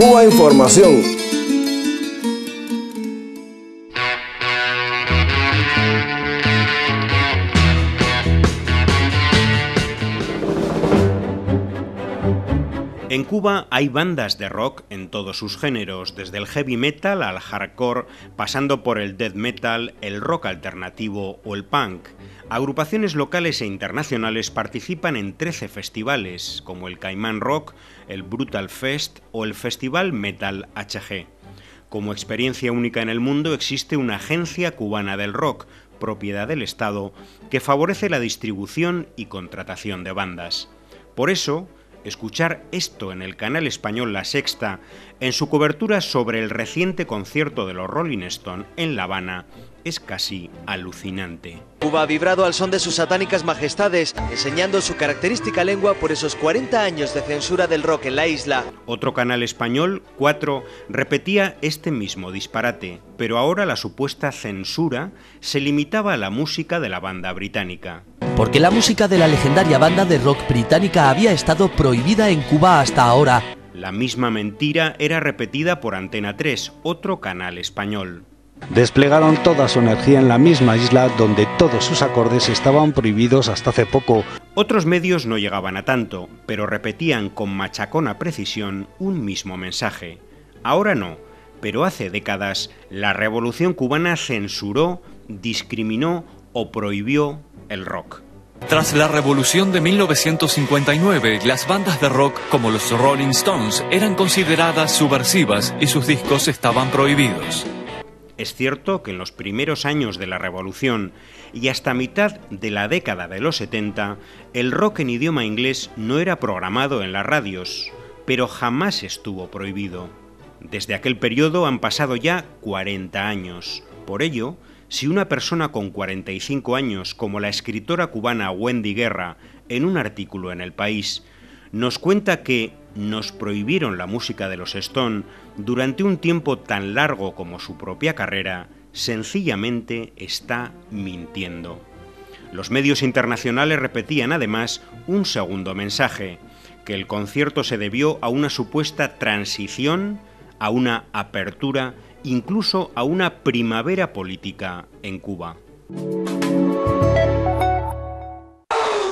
Cuba Información. En Cuba hay bandas de rock en todos sus géneros, desde el heavy metal al hardcore, pasando por el death metal, el rock alternativo o el punk. Agrupaciones locales e internacionales participan en 13 festivales, como el Caimán Rock, el Brutal Fest o el Festival Metal HG. Como experiencia única en el mundo existe una agencia cubana del rock, propiedad del Estado, que favorece la distribución y contratación de bandas. Por eso, escuchar esto en el canal español La Sexta, en su cobertura sobre el reciente concierto de los Rolling Stone en La Habana, es casi alucinante. Cuba ha vibrado al son de sus satánicas majestades, enseñando su característica lengua por esos 40 años de censura del rock en la isla. Otro canal español, 4, repetía este mismo disparate, pero ahora la supuesta censura se limitaba a la música de la banda británica. Porque la música de la legendaria banda de rock británica había estado prohibida en Cuba hasta ahora. La misma mentira era repetida por Antena 3, otro canal español. Desplegaron toda su energía en la misma isla donde todos sus acordes estaban prohibidos hasta hace poco. Otros medios no llegaban a tanto, pero repetían con machacona precisión un mismo mensaje. Ahora no, pero hace décadas la revolución cubana censuró, discriminó o prohibió el rock. Tras la revolución de 1959, las bandas de rock como los Rolling Stones eran consideradas subversivas y sus discos estaban prohibidos. Es cierto que en los primeros años de la Revolución y hasta mitad de la década de los 70, el rock en idioma inglés no era programado en las radios, pero jamás estuvo prohibido. Desde aquel periodo han pasado ya 40 años. Por ello, si una persona con 45 años, como la escritora cubana Wendy Guerra, en un artículo en El País, nos cuenta que nos prohibieron la música de los Stone durante un tiempo tan largo como su propia carrera, sencillamente está mintiendo. Los medios internacionales repetían además un segundo mensaje, que el concierto se debió a una supuesta transición, a una apertura, incluso a una primavera política en Cuba.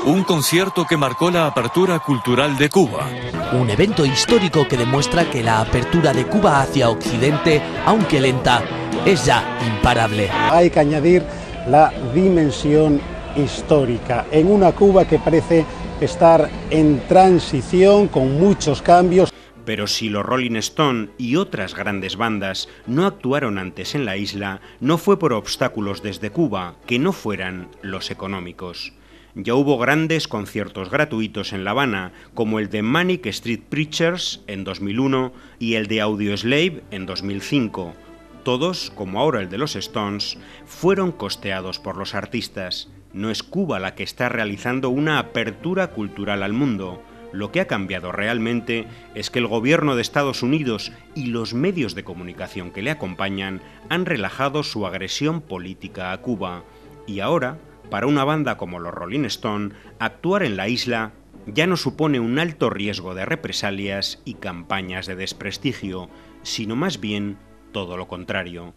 Un concierto que marcó la apertura cultural de Cuba. Un evento histórico que demuestra que la apertura de Cuba hacia Occidente, aunque lenta, es ya imparable. Hay que añadir la dimensión histórica en una Cuba que parece estar en transición con muchos cambios. Pero si los Rolling Stone y otras grandes bandas no actuaron antes en la isla, no fue por obstáculos desde Cuba que no fueran los económicos. Ya hubo grandes conciertos gratuitos en La Habana, como el de Manic Street Preachers en 2001 y el de Audioslave en 2005. Todos, como ahora el de los Stones, fueron costeados por los artistas. No es Cuba la que está realizando una apertura cultural al mundo. Lo que ha cambiado realmente es que el gobierno de Estados Unidos y los medios de comunicación que le acompañan han relajado su agresión política a Cuba. Y ahora, para una banda como los Rolling Stone, actuar en la isla ya no supone un alto riesgo de represalias y campañas de desprestigio, sino más bien todo lo contrario.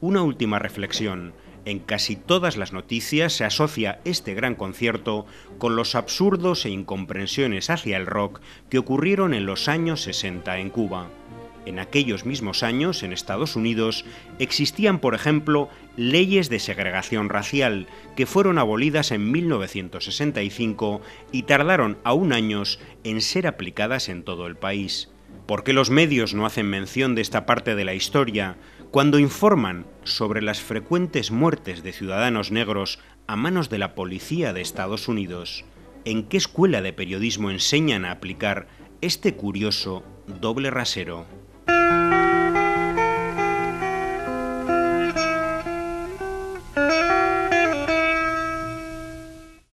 Una última reflexión. En casi todas las noticias se asocia este gran concierto con los absurdos e incomprensiones hacia el rock que ocurrieron en los años 60 en Cuba. En aquellos mismos años, en Estados Unidos, existían, por ejemplo, leyes de segregación racial que fueron abolidas en 1965 y tardaron aún años en ser aplicadas en todo el país. ¿Por qué los medios no hacen mención de esta parte de la historia cuando informan sobre las frecuentes muertes de ciudadanos negros a manos de la policía de Estados Unidos? ¿En qué escuela de periodismo enseñan a aplicar este curioso doble rasero?